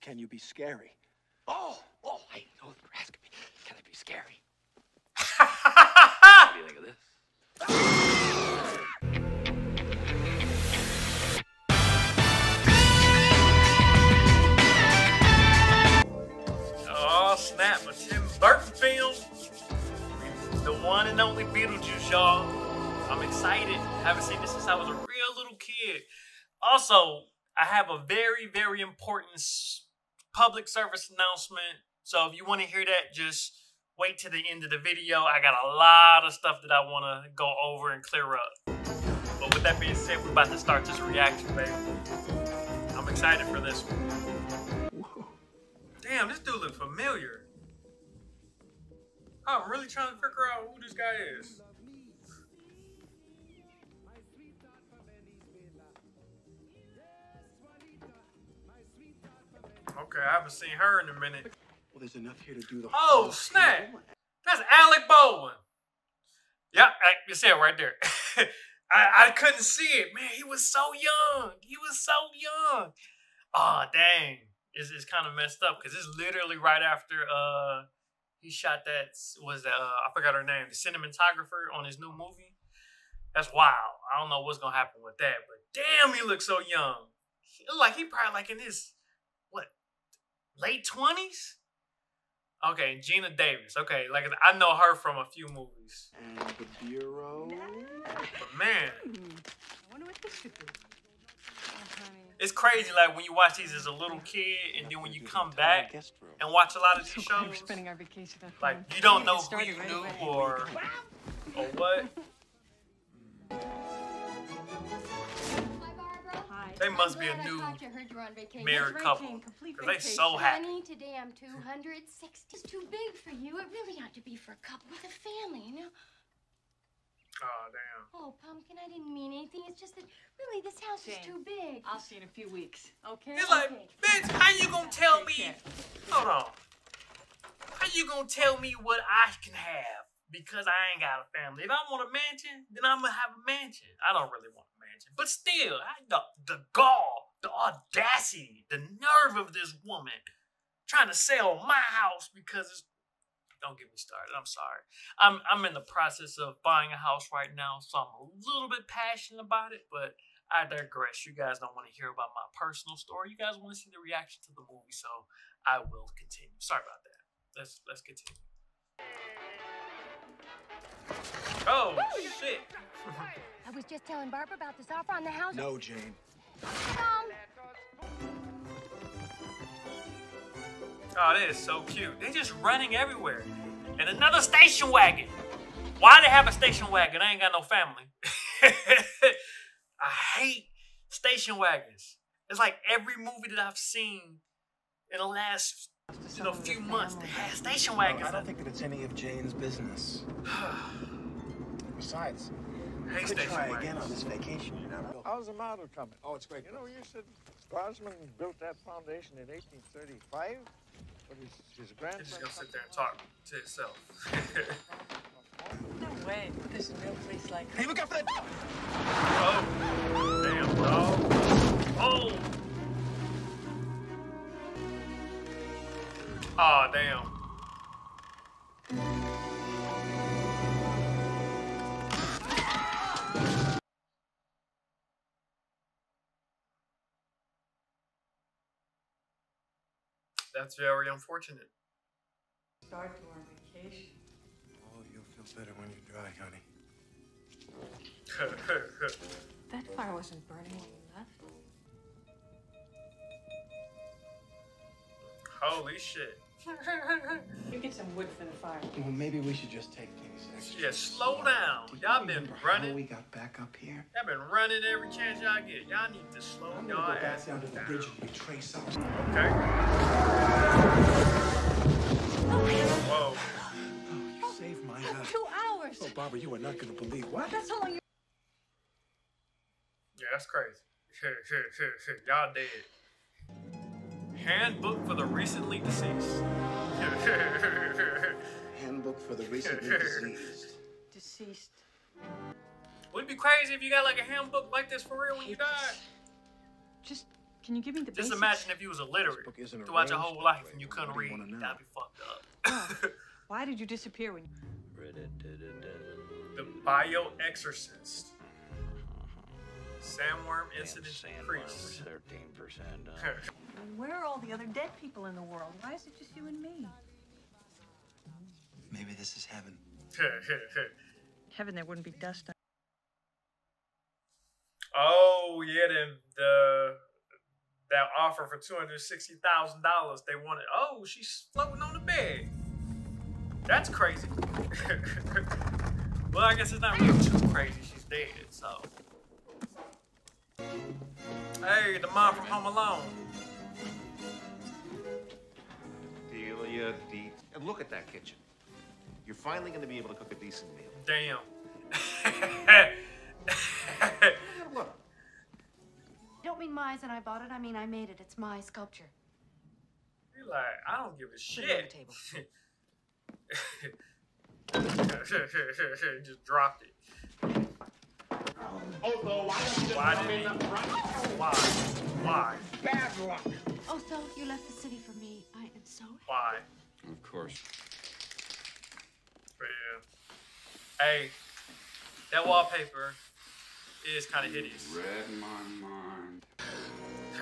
Can you be scary? Oh, oh, I know you're asking me. Can I be scary? what do you think of this? Oh snap! A Tim Burton film. The one and only Beetlejuice, y'all. I'm excited. haven't seen this since I was a real little kid. Also, I have a very, very important s- public service announcement. So if you want to hear that, just wait to the end of the video. I got a lot of stuff that I want to go over and clear up. But with that being said, we're about to start this reaction, baby. I'm excited for this one. Damn, this dude look familiar. I'm really trying to figure out who this guy is. Okay, I haven't seen her in a minute. Well, there's enough here to do the Oh, whole snap. table. That's Alec Baldwin. Yeah, you see it right there. I, I couldn't see it. Man, he was so young. He was so young. Oh, dang. It's, it's kind of messed up because it's literally right after uh he shot that, was that, uh, I forgot her name, the cinematographer on his new movie. That's wild. I don't know what's going to happen with that, but damn, he looks so young. He like he probably like in his, late 20s? Okay, Geena Davis. Okay, like I know her from a few movies. And the bureau. But man, I wonder what this could be. It's crazy. Like when you watch these as a little kid, and then when you come back and watch a lot of these glad we're shows, spending our vacation at like you don't know who you knew or or what. Hi, Barbara. Hi. They must be a Glad I new you. Heard you were on vacation. married Great, couple. Jane, complete 'Cause they vacation. so happy. Honey, today I'm 260. It's too big for you. It really ought to be for a couple with a family, you know? Oh damn. Oh, Pumpkin, I didn't mean anything. It's just that really this house is too big. I'll see you in a few weeks. Okay. He's like, Okay. bitch, how you gonna tell me? care. Hold on. How you gonna tell me what I can have because I ain't got a family? If I want a mansion, then I'm gonna have a mansion. I don't really want a mansion, but still, I, the the gall, the audacity, the nerve of this woman trying to sell my house because it's. Don't get me started. I'm sorry. I'm I'm in the process of buying a house right now, so I'm a little bit passionate about it, but I digress. You guys don't want to hear about my personal story. You guys want to see the reaction to the movie, so I will continue. Sorry about that. Let's let's continue. Oh shit! I was just telling Barbara about this offer on the house. No, Jane. Um, Oh, that is so cute. They're just running everywhere. And another station wagon. Why they have a station wagon? I ain't got no family. I hate station wagons. It's like every movie that I've seen in the last you know, few months, they had station wagons. I don't think that it's any of Jane's business. Besides, I we could try wagons. again on this vacation. You know. How's the model coming? Oh, it's great. You know, you said Brosman built that foundation in 1835, but his, his He's grandson. just gonna sit there and talk to itself. No way. There's a real place like Hey, look out for that! oh, damn, dog. Oh. Oh, damn. That's very unfortunate. start to our vacation. Oh, you'll feel better when you're dry, honey. That fire wasn't burning when we left. Holy shit. You get some wood for the fire. Well, maybe we should just take things extra. Yeah, slow slow. down. Do you Y'all been running. How we got back up here. Y'all been running every chance y'all get. Y'all need to slow I'm y'all gonna go ass back down to the bridge and retrace our. Okay. Whoa. Oh, you saved my life. Two hours. Oh, Barbara, you are not gonna believe what? That's how long you. Yeah, that's crazy. Y'all dead. Handbook for the recently deceased. Handbook for the recently deceased. Deceased. Would it be crazy if you got like a handbook like this for real when you die? Just Can you give me the Just basics? imagine if you was illiterate book isn't throughout your arranged whole life and you couldn't do you read. wanna know? That'd be fucked up. Why did you disappear when the Bio Exorcist. Sandworm incidents increase. Thirteen percent. Where are all the other dead people in the world? Why is it just you and me? Maybe this is heaven. Heaven, there wouldn't be dust on. oh yeah, then the that offer for two hundred sixty thousand dollars. They wanted. Oh, she's floating on the bed. That's crazy. well, I guess it's not really too crazy. She's dead. So, hey, the mom from Home Alone. Delia, De- and look at that kitchen. You're finally going to be able to cook a decent meal. Damn. Look, I don't mean Mize and I bought it. I mean I made it. It's my sculpture. You're like, I don't give a Put it on the shit. Just dropped it. Why did he? Why? Why? Bad luck. Oh, so you left the city for me. I am so Why? Of course. Yeah. Hey, that wallpaper is kind of hideous. Read my mind.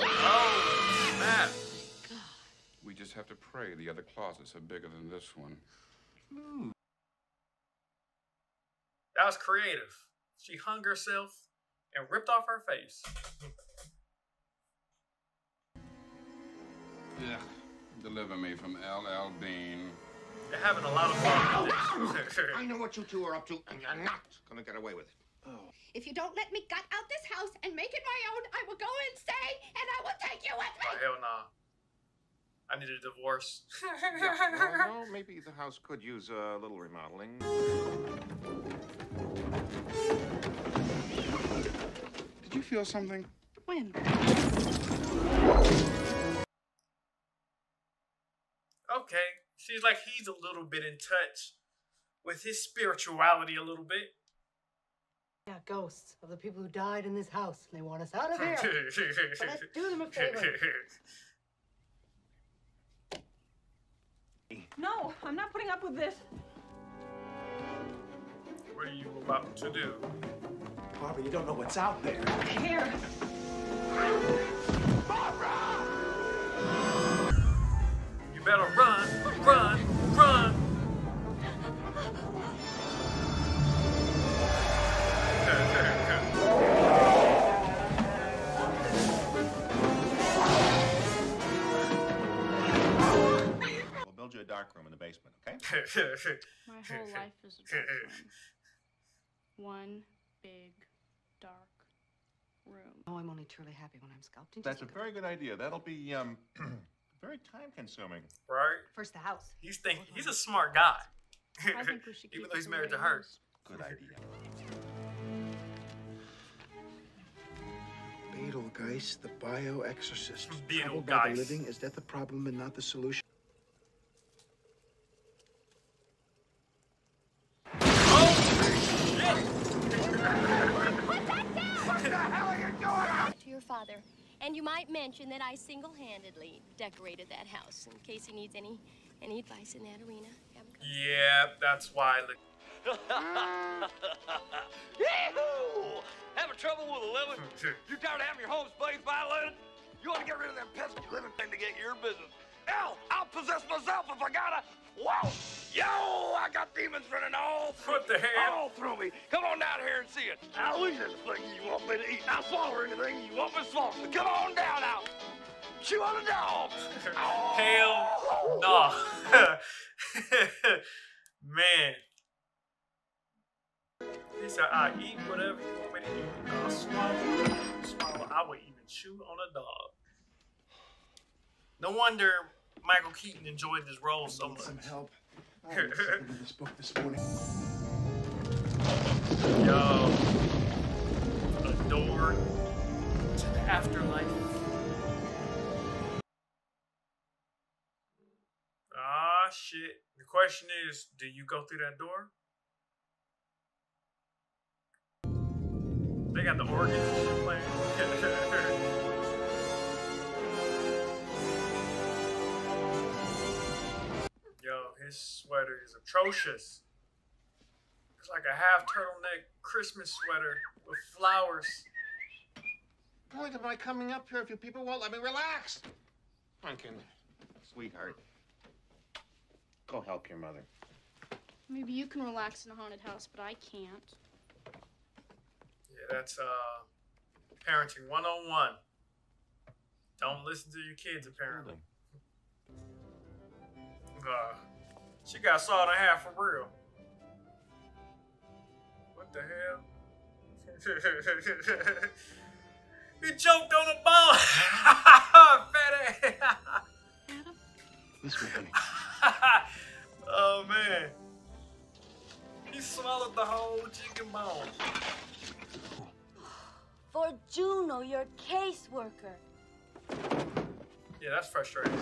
oh, snap. We just have to pray the other closets are bigger than this one. That was creative. She hung herself and ripped off her face. Yeah. Deliver me from L.L. Bean. They're having a lot of fun with this. I know what you two are up to, and you're not going to get away with it. Oh. If you don't let me gut out this house and make it my own, I will go and stay, and I will take you with Oh, me. hell nah. I need a divorce. well, no, maybe the house could use uh, a little remodeling. Feel something? When? Okay. Seems like he's a little bit in touch with his spirituality a little bit. Yeah, ghosts of the people who died in this house. and They want us out of here. but let's do them a favor. No, I'm not putting up with this. what are you about to do? Barbara, you don't know what's out there. Here. Barbara! You better run, run, run. We'll build you a dark room in the basement, okay? My whole life is a dark room. One big dark room. Oh, I'm only truly happy when I'm sculpting. That's a Just very good idea. That'll be um, very time consuming. right? First the house. He's thinking he's a smart guy. I think we should Even though he's married to her. Good idea. Betelgeuse, the bioexorcist. Betelgeuse. Trouble by the living, is that the problem and not the solution? To your father. And you might mention that I single-handedly decorated that house in case he needs any any advice in that arena. Have. Yeah, that's why. Look, Yee-hoo! Having trouble with a living? You tired of having your home space violated? You want to get rid of that pesky living thing to get your business? Hell, I'll possess myself if I gotta. Whoa! Yo, I got demons running all through What the hell? All through me. Come on down here and see it. I'll eat anything you want me to eat. I'll swallow anything you want me to swallow. Come on down now. Chew on a dog. Hell no. Oh. Man. He said, I eat whatever you want me to eat. I'll swallow, swallow. I would even chew on a dog. No wonder Michael Keaton enjoyed this role so much. Some help. I this book this morning. Yo. A door to the afterlife. Ah, shit. The question is do you go through that door? They got the organs and shit playing. his sweater is atrocious. It's like a half turtleneck Christmas sweater with flowers. The Point of my coming up here if you people won't let me relax. Pumpkin, sweetheart. Go help your mother. Maybe you can relax in a haunted house, but I can't. Yeah, that's uh parenting 101. Don't listen to your kids apparently. Uh, she got sawed in half for real. What the hell? he choked on a bone. Fat ass. This way, honey. oh man. He swallowed the whole chicken bone. For Juno, your caseworker. Yeah, that's frustrating.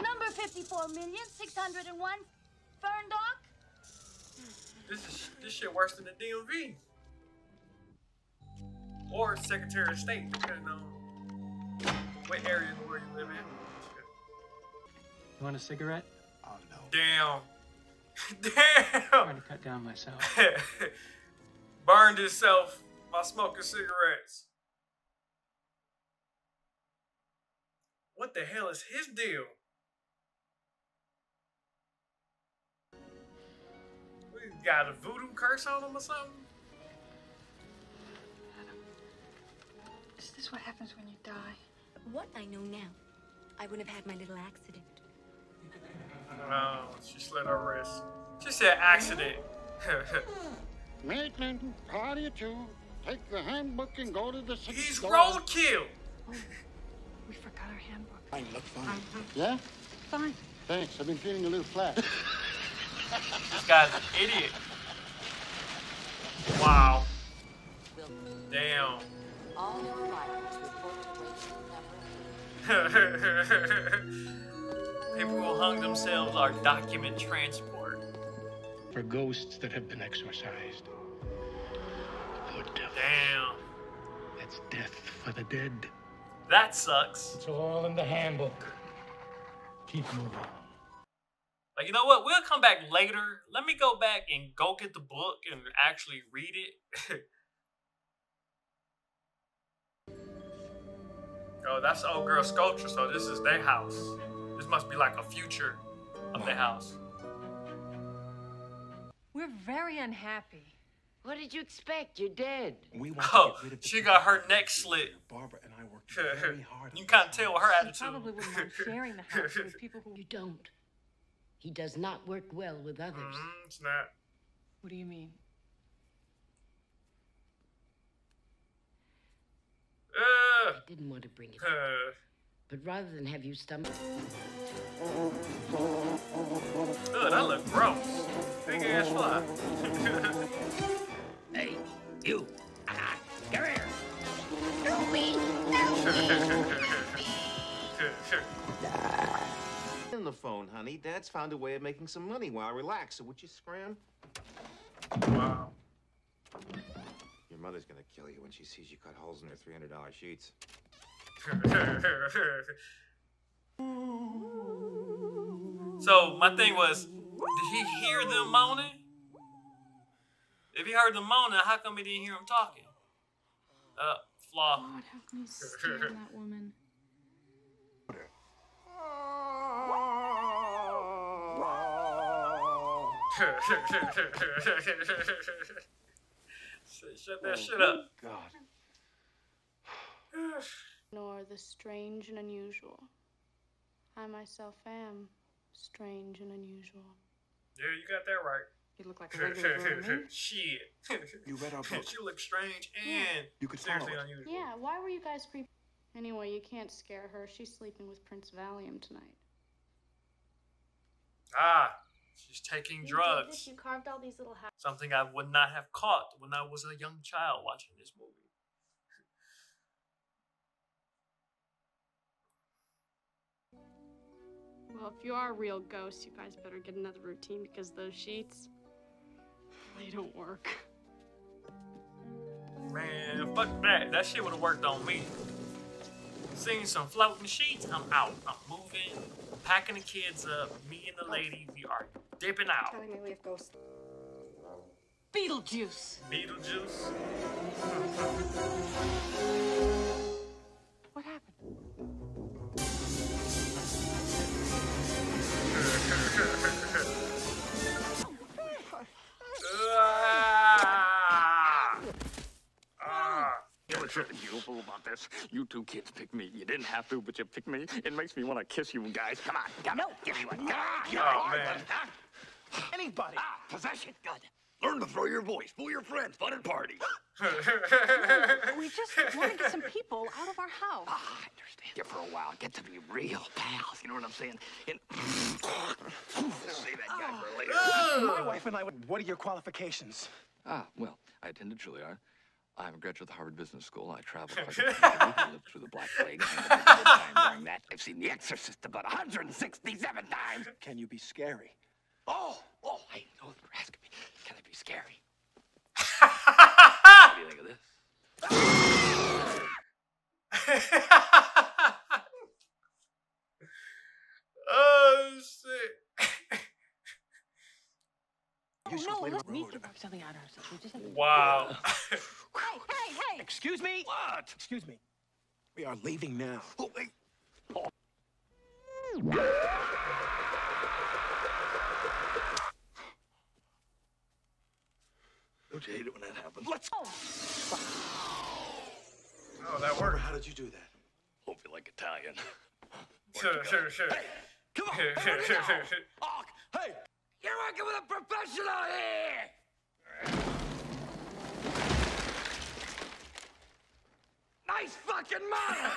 Number 54,601, Fern Dock. This is this shit worse than the DMV. Or Secretary of State, depending on what area of the you live in. You want a cigarette? Oh, no. Damn. Damn. I'm Damn. trying to cut down myself. Burned himself by smoking cigarettes. What the hell is his deal? Got a voodoo curse on him or something? Is this what happens when you die? What I know now, I wouldn't have had my little accident. Oh, she slit her wrist. She said accident. Maitland, party of two. Take the handbook and go to the sixth He's door. roadkill. Oh, we forgot our handbook. I look fine. Yeah? Fine. Thanks. I've been feeling a little flat. This guy's an idiot. Wow. Damn. All new arrivals report to waiting number. People who hung themselves are document transport. For ghosts that have been exorcised. For devils. Damn. That's death for the dead. That sucks. It's all in the handbook. Keep moving. Like, you know what? We'll come back later. Let me go back and go get the book and actually read it. oh, that's old girl sculpture, so this is their house. This must be like a future of their house. We're very unhappy. What did you expect? You're dead. We want Oh, to get rid of she got her neck slit. Barbara and I worked very hard. You can't tell her She attitude. probably wouldn't mind sharing the house with people who. You don't. He does not work well with others. Mm, it's not. What do you mean? Uh, I didn't want to bring it up, uh, but rather than have you stumble. Ugh, that look gross. Big ass fly. Hey, you. Ah, come here. On the phone, honey. Dad's found a way of making some money while I relax. So would you scram? wow. Your mother's gonna kill you when she sees you cut holes in her three hundred dollar sheets. so my thing was, did he hear them moaning? If he heard them moaning, how come he didn't hear them talking? Uh, flaw. God, how can you stand that woman? Shut that shit up. God. Nor the strange and unusual. I myself am strange and unusual. Yeah, you got that right. You look like a regular. Shit. You read our book. she looks strange and You could seriously unusual. Yeah, why were you guys creepy? Anyway, you can't scare her. She's sleeping with Prince Valium tonight. Ah, she's taking You did drugs. this, You carved all these little houses. Something I would not have caught when I was a young child watching this movie. Well, if you are a real ghost, you guys better get another routine because those sheets, they don't work. Man, fuck that. That shit would have worked on me. Seen some floating sheets. I'm out. I'm moving, packing the kids up. Me and the oh. lady, we are dipping out. Telling me we have ghosts. Beetlejuice. Beetlejuice. What happened? You know what's really beautiful about this? You two kids picked me. You didn't have to, but you picked me. It makes me want to kiss you guys. Come on, come on. Give me one. Come on, give me Oh, one. man. Anybody. Ah, possession. Good. Learn to throw your voice. Fool your friends. Fun and party. We just want to get some people out of our house. Ah, I understand you for a while. Get to be real pals. You know what I'm saying? And save that guy for later. My wife and I. What are your qualifications? Ah, well, I attended Juilliard. I'm a graduate of the Harvard Business School. I traveled across the country. I lived through the Black Plague. and had a good time during that. I've seen The Exorcist about 167 times. Can you be scary? Oh, oh, I know you were asking me. Can it be scary? what do you think of this? oh shit. Oh, should no, play the let's need road. to work something out ourselves. We just have to- Wow. Excuse me? What? Excuse me. We are leaving now. Oh, wait. Oh. Don't you hate it when that happens? Let's go. Oh, that worked. How did you do that? Hope you like Italian. Sure, sure, sure. Hey, Come on, everybody now. Oh, hey, you're working with a professional here. Nice fucking model.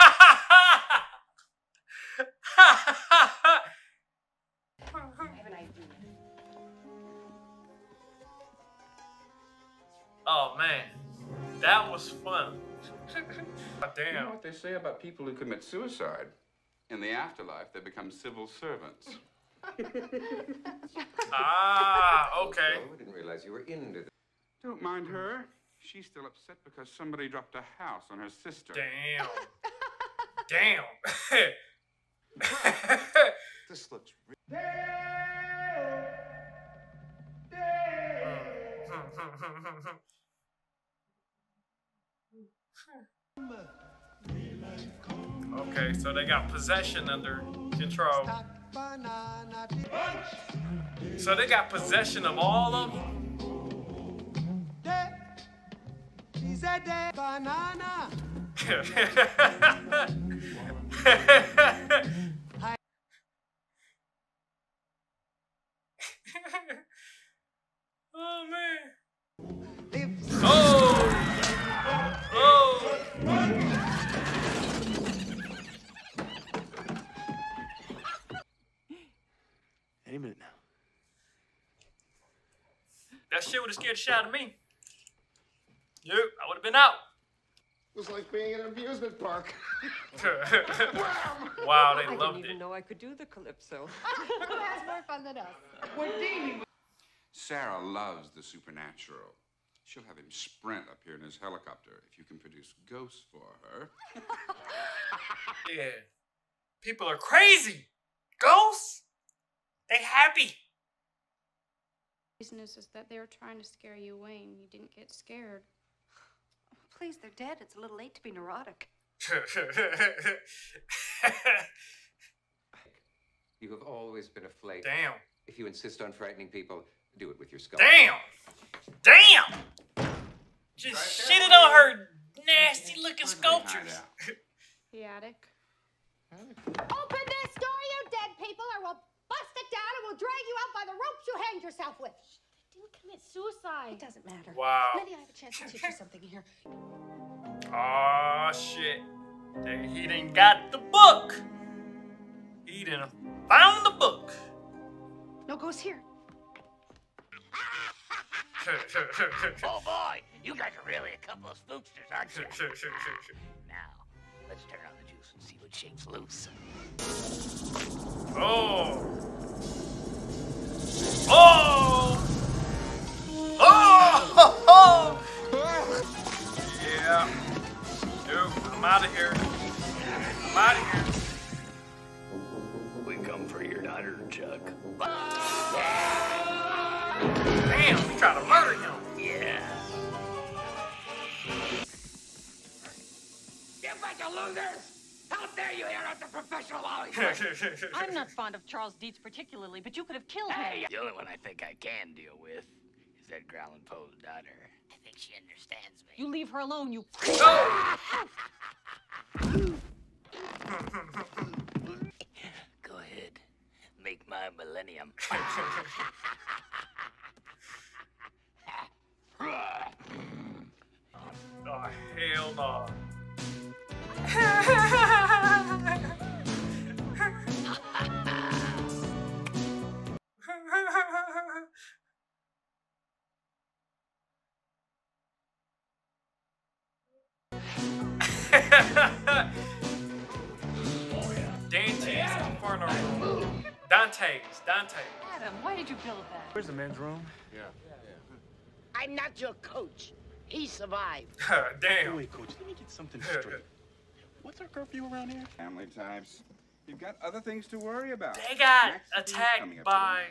I have an idea. oh man, that was fun. God You know damn. what they say about people who commit suicide? In the afterlife, they become civil servants. Ah, okay. Oh, I didn't realize you were into this. Don't mind her. She's still upset because somebody dropped a house on her sister. Damn. Damn. This looks. okay, so they got possession under control. So they got possession of all of them. She's a banana. oh man. Oh. Oh. Any minute now. That shit would have scared the shit out of me. Yep, I would have been out. It was like being in an amusement park. wow, they I loved didn't even it. know I could do the calypso. That's more fun than us. We're demons. Sarah loves the supernatural. She'll have him sprint up here in his helicopter if you can produce ghosts for her. Yeah. People are crazy. Ghosts? They happy. The reason is, is that they were trying to scare you away and you didn't get scared. Please, they're dead. It's a little late to be neurotic. You have always been a flake. Damn. If you insist on frightening people, do it with your skull. Damn. Damn. Just shitted on her nasty looking sculptures. The attic. Open this door, you dead people, or we'll bust it down and we'll drag you out by the ropes you hanged yourself with. Didn't commit suicide. It doesn't matter. Wow. Maybe I have a chance to teach you something here. Oh shit. They- He done got the book. He didn't found the book. No ghosts here. oh boy, you guys are really a couple of spooksters, aren't you? now, let's turn on the juice and see what shakes loose. Oh. Oh. Oh. yeah. Nope. I'm out of here. I'm out of here. We come for your daughter, Chuck. Damn, we trying to murder him. Yeah. You bunch of losers! How dare you here at the professional I'm not fond of Charles Deetz particularly, but you could have killed him. The only one I think I can deal with is that Growlin' Poe's daughter. I think she understands me. You leave her alone, you. Go ahead. Make my millennium. Oh, hell no. Room. Dante's. Dante. Adam, why did you build that? Where's the men's room? Yeah. I'm not your coach. He survived. Damn. Wait, coach, let me get something straight. What's our curfew around here? Family times. You've got other things to worry about. They got Max attacked by.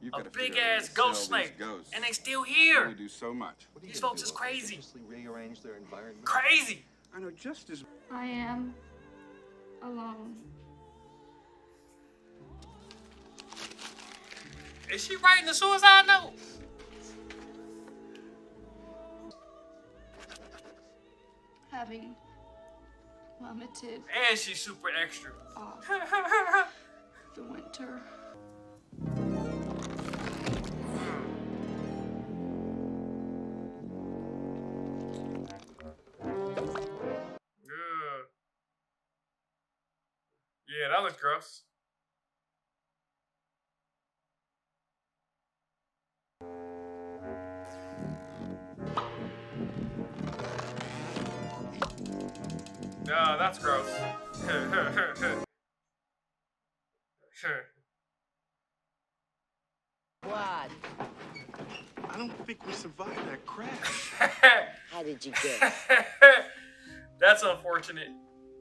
You've a big figure out a way ass ghost snake, and they still You here. only do so much. These folks is crazy. rearrange their environment. Crazy. I know just as I am alone. Is she writing the suicide note? Having limited And she's super extra. off the winter. Yeah, that looks gross. How did you guess? that's unfortunate.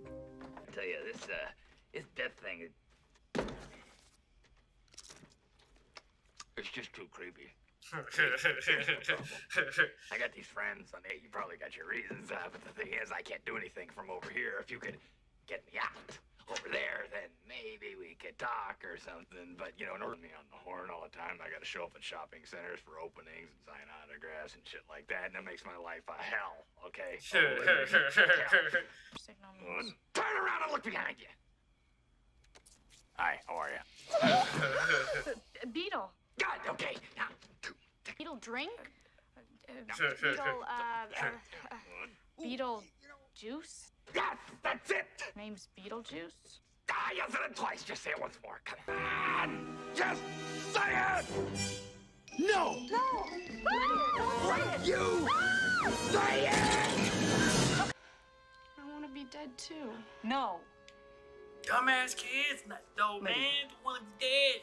I tell you, this uh, this death thing, it, it's just too creepy. I got these friends on there. You probably got your reasons, uh, but the thing is, I can't do anything from over here. If you could get me out over there, then maybe we could talk or something. But you know, in order to me on the horn all the time, I got to show up at shopping centers for openings and sign autographs and shit like that, and that makes my life a hell. Okay. Oh, Turn around and look behind you. Hi, how are you? Beetle. God, okay. Now, Beetle drink? Beetle, uh, uh, uh, Beetle juice? Yes, that's it. Name's Beetlejuice. Ah, you said it twice. Just say it once more. Come on. Just say it. No. No! What you say it. I want to be dead too. No. Dumbass kids, not though, man. Don't want to be dead.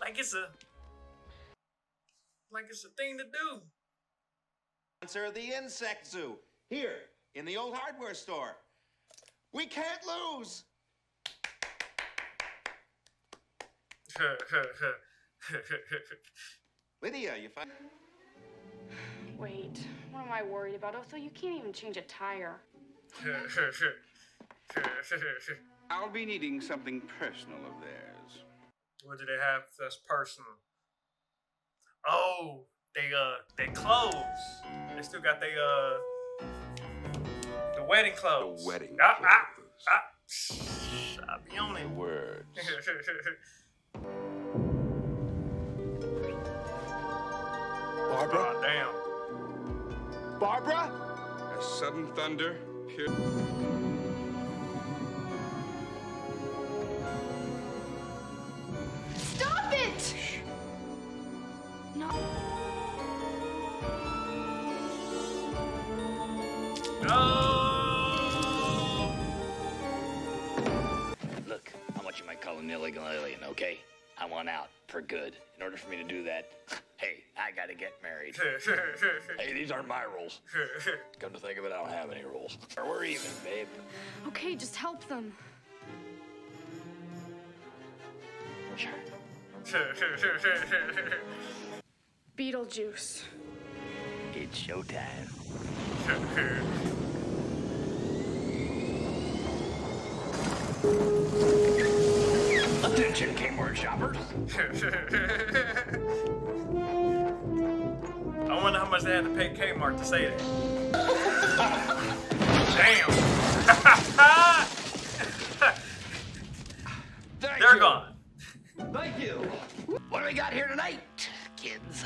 Like it's a, like it's a thing to do. Sponsor of the Insect Zoo. Here, in the old hardware store. We can't lose. Lydia, you find. Wait, what am I worried about? Otho, you can't even change a tire. I'll be needing something personal of theirs. what do they have that's personal? Oh, they uh, they clothes. They still got they uh, the wedding clothes. The wedding Ah, ah, ah. I'll be on it. Words. Barbara? Oh, damn. Barbara? A sudden thunder. Pure... Stop it! No. An illegal alien, okay? I want out for good. In order for me to do that, hey, I gotta get married. hey, these aren't my rules. Come to think of it, I don't have any rules. We're even, babe. Okay, just help them. Sure. Beetlejuice. It's showtime. Attention, Kmart shoppers. I wonder how much they had to pay Kmart to say that. Damn. They're gone. Thank you. What do we got here tonight, kids?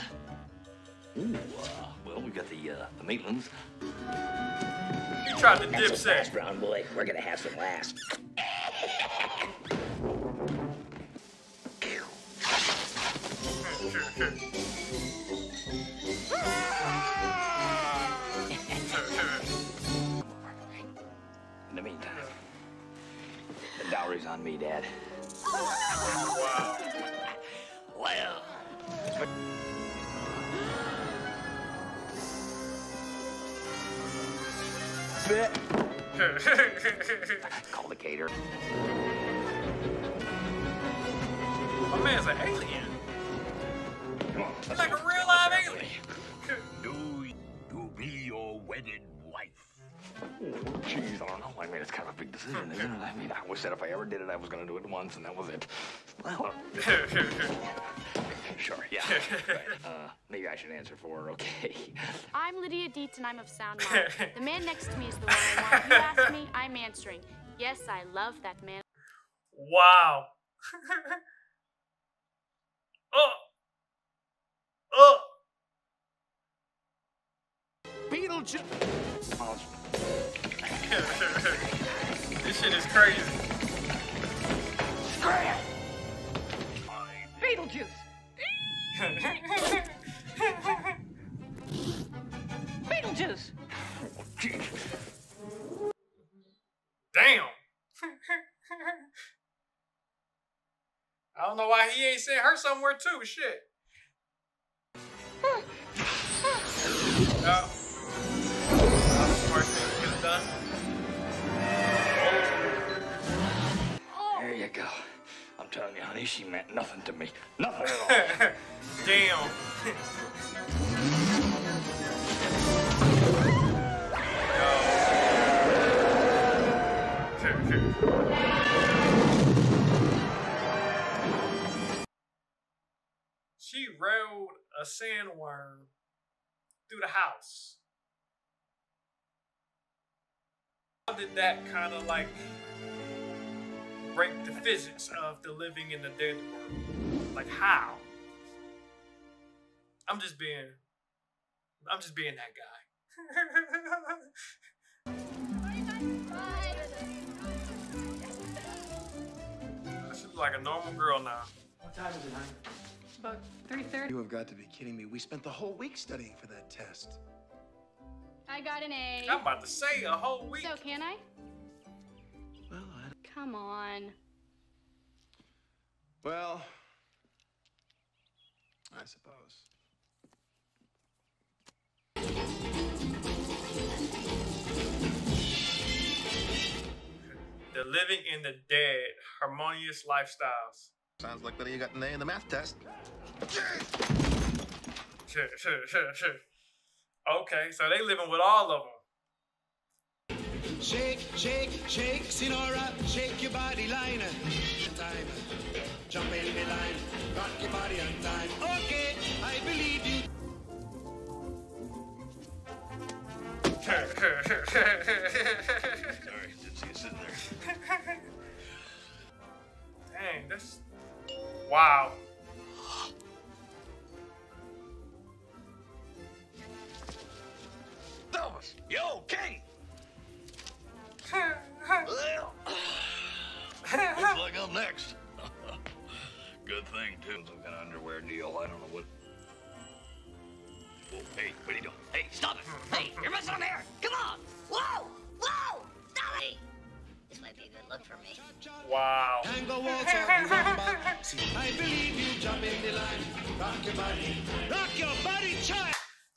Ooh, uh, well, we got the uh, the Maitlands. You tried to Not dip so set. fast, brown boy. We're gonna have some laughs. In the meantime, the dowry's on me, Dad. Wow. Well. Call the caterer. My man's an alien. Come on. He's like a real live alien. Do you be your wedded wife? Jeez, I don't know. I mean, it's kind of a big decision, isn't it? I mean, I always said if I ever did it, I was going to do it once, and that was it. Well, sure, yeah. Right. Uh, maybe I should answer for her, okay? I'm Lydia Deetz and I'm of sound mind. The man next to me is the one I want. You ask me, I'm answering. Yes, I love that man. Wow. oh. Oh. Beetlejuice. this shit is crazy. Beetlejuice. Beetlejuice. Damn. I don't know why he ain't sent her somewhere too. Shit. There you go. I'm telling you, honey, she meant nothing to me. Nothing at all. Damn. she rode a sandworm through the house. How did that kind of like break the physics of the living in the dead world? Like how? I'm just being I'm just being that guy. She's like a normal girl now. What time is it, honey? About 3.30. You have got to be kidding me. We spent the whole week studying for that test. I got an A. I'm about to say a whole week. So can I? Well, I... Come on. Well, I suppose. The living and the dead, harmonious lifestyles. Sounds like Lydia got an A in the math test. Sure, sure, sure, sure. okay, so they living with all of them. Shake, shake, shake, Sinora, shake your body line. Time, jump in the line, rock your body on time. Okay, I believe you.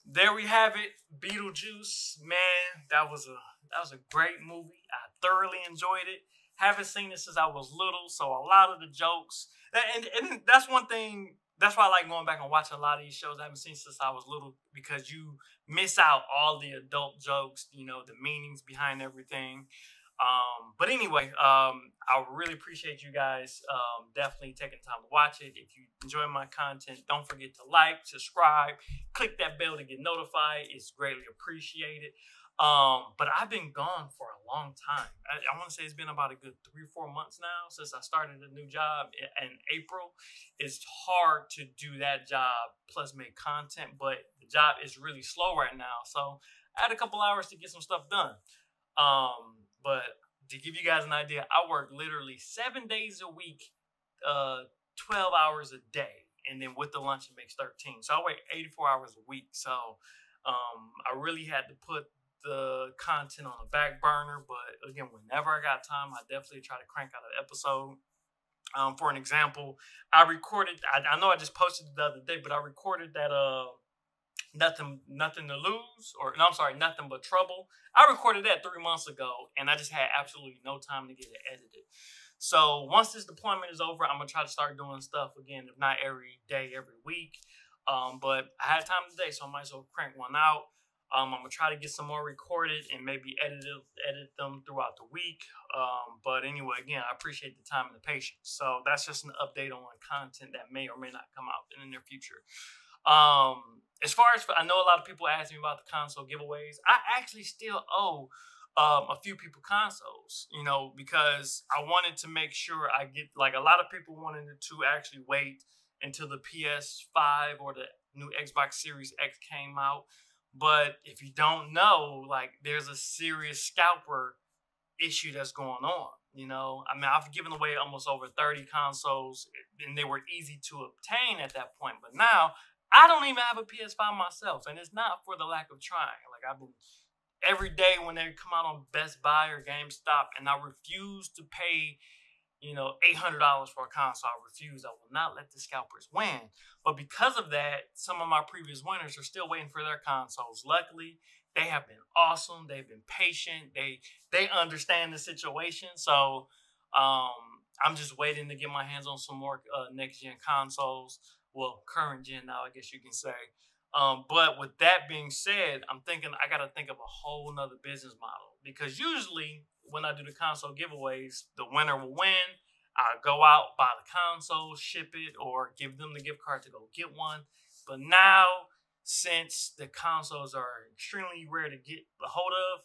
There we have it, Beetlejuice. Man, that was a that was a great movie. I thoroughly enjoyed it. Haven't seen it since I was little, so a lot of the jokes and and that's one thing. That's why I like going back and watching a lot of these shows I haven't seen since I was little because you miss out all the adult jokes, you know, the meanings behind everything. Um, but anyway, um, I really appreciate you guys um, definitely taking time to watch it. If you enjoy my content, don't forget to like, subscribe, click that bell to get notified. It's greatly appreciated. Um, but I've been gone for a long time. I, I want to say it's been about a good three, or four months now since I started a new job in, in April. It's hard to do that job plus make content, but the job is really slow right now. So I had a couple hours to get some stuff done. Um, but to give you guys an idea, I work literally seven days a week, uh, 12 hours a day. And then with the lunch, it makes 13. So I work 84 hours a week. So um, I really had to put the content on the back burner, but again, whenever I got time, I definitely try to crank out an episode. Um, for an example, I recorded. I, I, know I just posted the other day, but I recorded that uh, nothing, nothing to lose, or no, I'm sorry, nothing but trouble. I recorded that three months ago, and I just had absolutely no time to get it edited. So once this deployment is over, I'm gonna try to start doing stuff again, if not every day, every week. Um, but I had time today, so I might as well crank one out. Um, I'm gonna try to get some more recorded and maybe edit edit them throughout the week. Um, but anyway, again, I appreciate the time and the patience. So that's just an update on content that may or may not come out in the near future. Um, as far as I know, a lot of people ask me about the console giveaways. I actually still owe um, a few people consoles, you know, because I wanted to make sure I get like a lot of people wanted to actually wait until the PS5 or the new Xbox Series X came out but if you don't know, like there's a serious scalper issue that's going on. You know, I mean, I've given away almost over 30 consoles and they were easy to obtain at that point. But now I don't even have a PS5 myself. And it's not for the lack of trying. Like I've been every day when they come out on Best Buy or GameStop and I refuse to pay you know, $800 for a console. I refuse. I will not let the scalpers win. But because of that, some of my previous winners are still waiting for their consoles. Luckily, they have been awesome. They've been patient. They they understand the situation. So um, I'm just waiting to get my hands on some more uh, next gen consoles. Well, current gen now, I guess you can say. Um, but with that being said, I'm thinking I got to think of a whole nother business model because usually when I do the console giveaways, the winner will win. I go out, buy the console, ship it, or give them the gift card to go get one. But now, since the consoles are extremely rare to get a hold of,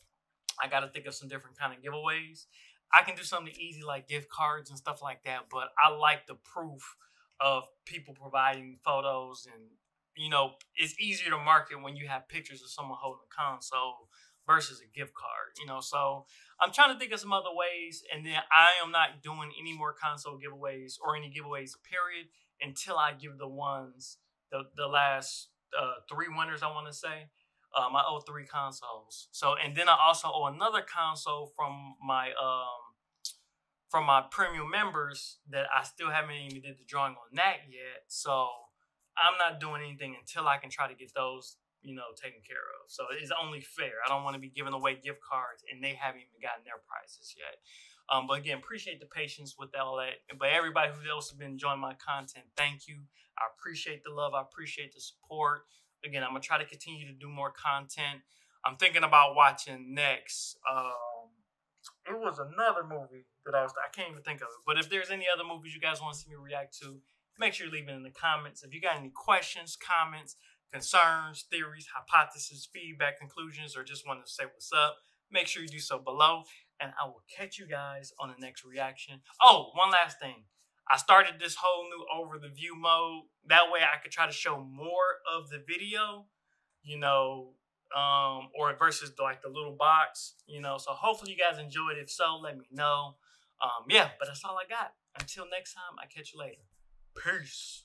I got to think of some different kind of giveaways. I can do something easy like gift cards and stuff like that, but I like the proof of people providing photos and you know, it's easier to market when you have pictures of someone holding a console versus a gift card, you know. So I'm trying to think of some other ways, and then I am not doing any more console giveaways or any giveaways, period, until I give the ones the the last uh, three winners. I want to say. Um, I owe three consoles. So, and then I also owe another console from my um from my premium members that I still haven't even did the drawing on that yet. So I'm not doing anything until I can try to get those you know, taken care of. So it's only fair. I don't want to be giving away gift cards and they haven't even gotten their prizes yet. Um, but again, appreciate the patience with all that. But everybody who else has been enjoying my content, thank you. I appreciate the love. I appreciate the support. Again, I'm gonna try to continue to do more content. I'm thinking about watching next. Um, it was another movie that I was I can't even think of it. But if there's any other movies you guys want to see me react to, make sure you leave it in the comments. If you got any questions, comments, concerns, theories, hypotheses, feedback, conclusions, or just want to say what's up, make sure you do so below. And I will catch you guys on the next reaction. Oh, one last thing. I started this whole new over the view mode. That way I could try to show more of the video, you know, um, or versus like the little box, you know. So hopefully you guys enjoyed. It. If so, let me know. Um, yeah, but that's all I got. Until next time, I catch you later. Peace.